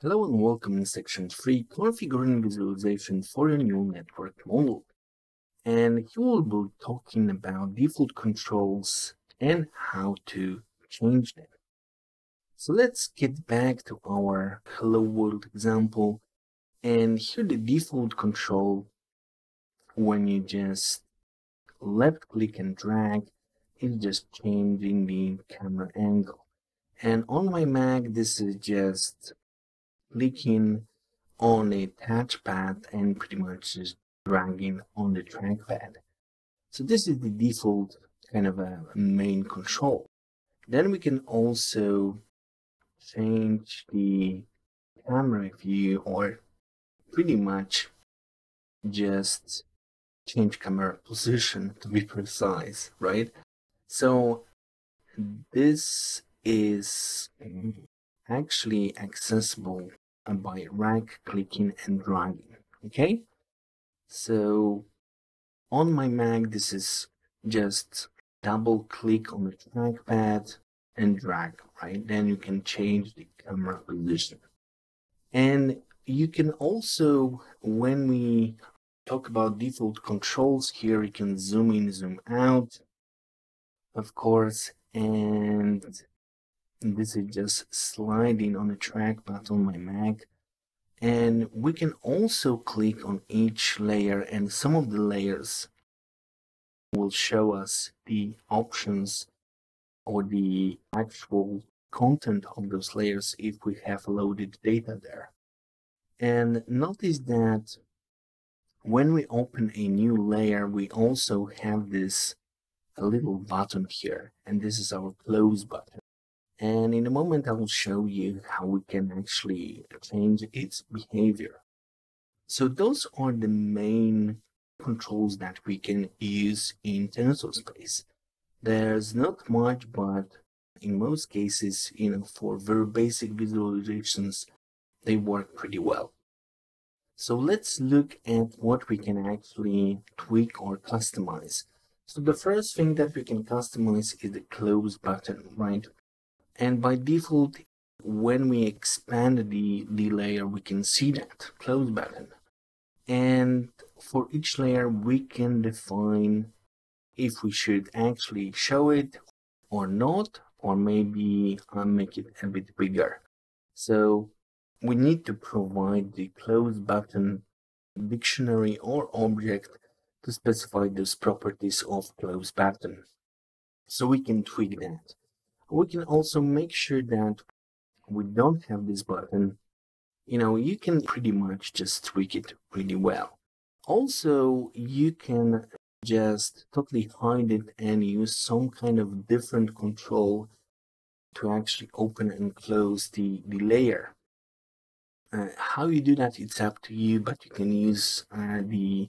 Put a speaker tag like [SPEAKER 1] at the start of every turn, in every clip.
[SPEAKER 1] Hello and welcome in section 3, configuring visualization for your neural network model. And here we'll be talking about default controls and how to change them. So let's get back to our hello world example. And here the default control, when you just left click and drag, is just changing the camera angle. And on my Mac, this is just clicking on a touchpad and pretty much just dragging on the trackpad. So this is the default kind of a main control. Then we can also change the camera view or pretty much just change camera position to be precise, right? So this is actually accessible by right clicking and dragging okay? So on my Mac this is just double click on the trackpad and drag right? Then you can change the camera position. And you can also when we talk about default controls here you can zoom in zoom out of course and this is just sliding on the trackpad on my Mac and we can also click on each layer and some of the layers will show us the options or the actual content of those layers if we have loaded data there. And notice that when we open a new layer, we also have this little button here, and this is our close button. And in a moment, I will show you how we can actually change its behavior. So those are the main controls that we can use in TensorSpace. There's not much, but in most cases, you know, for very basic visualizations, they work pretty well. So let's look at what we can actually tweak or customize. So the first thing that we can customize is the close button, right? And by default, when we expand the, the layer, we can see that close button. And for each layer, we can define if we should actually show it or not, or maybe uh, make it a bit bigger. So we need to provide the close button dictionary or object to specify those properties of close button. So we can tweak that we can also make sure that we don't have this button. You know you can pretty much just tweak it really well. Also you can just totally hide it and use some kind of different control to actually open and close the, the layer. Uh, how you do that it's up to you but you can use uh, the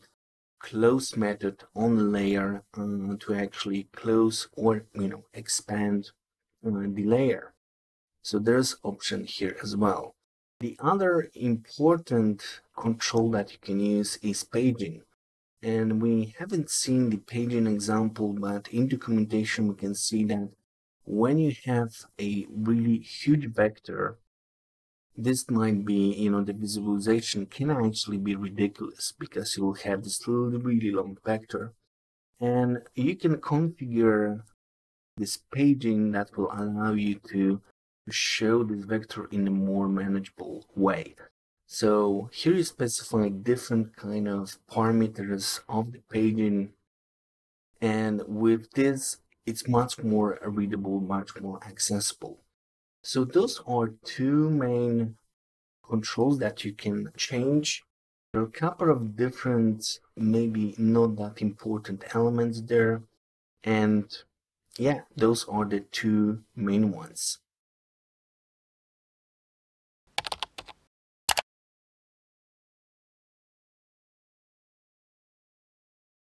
[SPEAKER 1] close method on the layer uh, to actually close or you know expand uh, the layer. So there's option here as well. The other important control that you can use is paging. And we haven't seen the paging example, but in documentation we can see that when you have a really huge vector, this might be, you know, the visualization can actually be ridiculous because you will have this really long vector. And you can configure this paging that will allow you to show this vector in a more manageable way. So here you specify different kind of parameters of the paging and with this it's much more readable, much more accessible. So those are two main controls that you can change. There are a couple of different, maybe not that important elements there. And yeah, those are the two main ones.